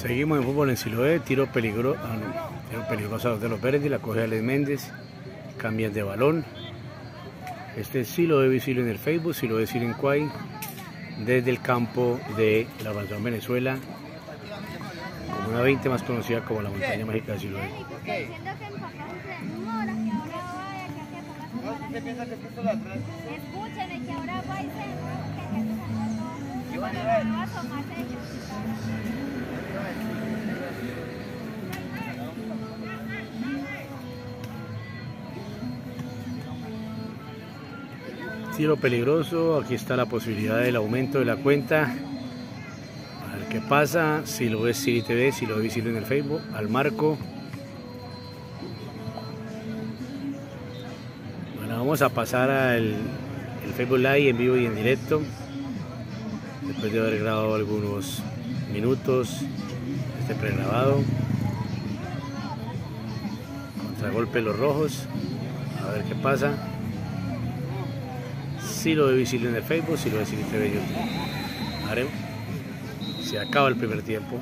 Seguimos en fútbol en Siloé, tiro, peligro, ah, no, tiro peligroso de los Verdes, la coge Alex Méndez, cambian de balón. Este es Siloé visible en el Facebook, Siloé Silencuay, desde el campo de la Avanzada Venezuela, como una 20 más conocida como la montaña mágica de Siloé. Escuchen, que ahora va y se... va a tomarse Tiro peligroso, aquí está la posibilidad del aumento de la cuenta. A ver qué pasa, si lo ves Siri TV, si lo ves en el Facebook, al marco. Bueno, vamos a pasar al Facebook Live en vivo y en directo. Después de haber grabado algunos minutos, este pregrabado. Contragolpe los rojos. A ver qué pasa si lo ve visible en el Facebook, si lo ve visible en YouTube. Haremos. Se acaba el primer tiempo.